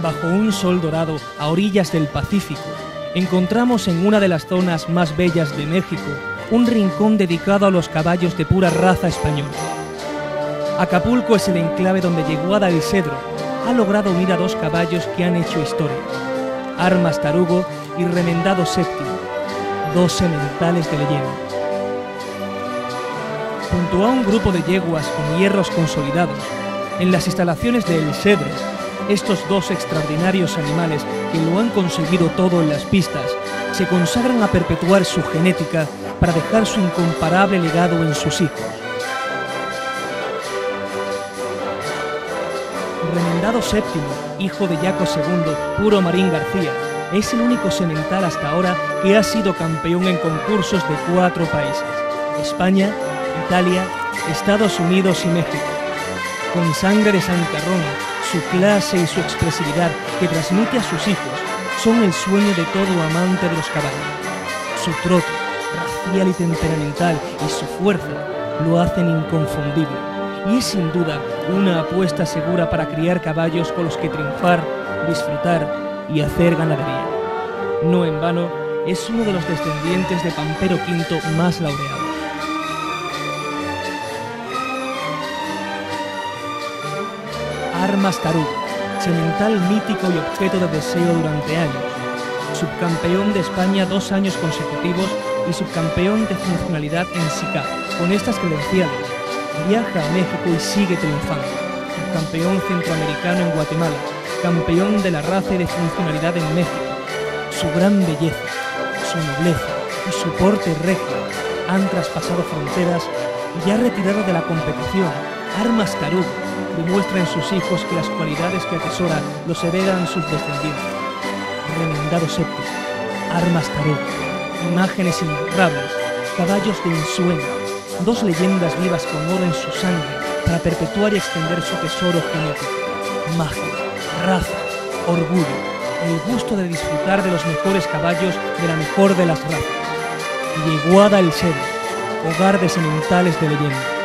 bajo un sol dorado a orillas del Pacífico, encontramos en una de las zonas más bellas de México un rincón dedicado a los caballos de pura raza española. Acapulco es el enclave donde Yeguada el Cedro ha logrado unir a dos caballos que han hecho historia, Armas Tarugo y Remendado Séptimo, dos sementales de leyenda. Junto a un grupo de yeguas con hierros consolidados, en las instalaciones de El Cedro, estos dos extraordinarios animales que lo han conseguido todo en las pistas se consagran a perpetuar su genética para dejar su incomparable legado en sus hijos. Remendado VII, hijo de Jaco II, puro Marín García, es el único semental hasta ahora que ha sido campeón en concursos de cuatro países, España, Italia, Estados Unidos y México. Con sangre de Sancarrón, su clase y su expresividad que transmite a sus hijos son el sueño de todo amante de los caballos. Su trote, racial y temperamental, y su fuerza lo hacen inconfundible. Y es sin duda una apuesta segura para criar caballos con los que triunfar, disfrutar y hacer ganadería. No en vano, es uno de los descendientes de Pampero V más laureados. Armas Tarugo, semental mítico y objeto de deseo durante años. Subcampeón de España dos años consecutivos y subcampeón de funcionalidad en SICA. Con estas credenciales, viaja a México y sigue triunfando. Subcampeón centroamericano en Guatemala, campeón de la raza y de funcionalidad en México. Su gran belleza, su nobleza y su porte regio han traspasado fronteras y ya retirado de la competición, Armas Tarugo demuestra en sus hijos que las cualidades que atesora los heredan sus descendientes. Remendado séptimo, Armas Tarugo, imágenes imborrables, caballos de ensueño, dos leyendas vivas con oro en su sangre para perpetuar y extender su tesoro genético, magia, raza, orgullo, el gusto de disfrutar de los mejores caballos de la mejor de las razas. Yeguada el Cedro, hogar de sementales de leyenda.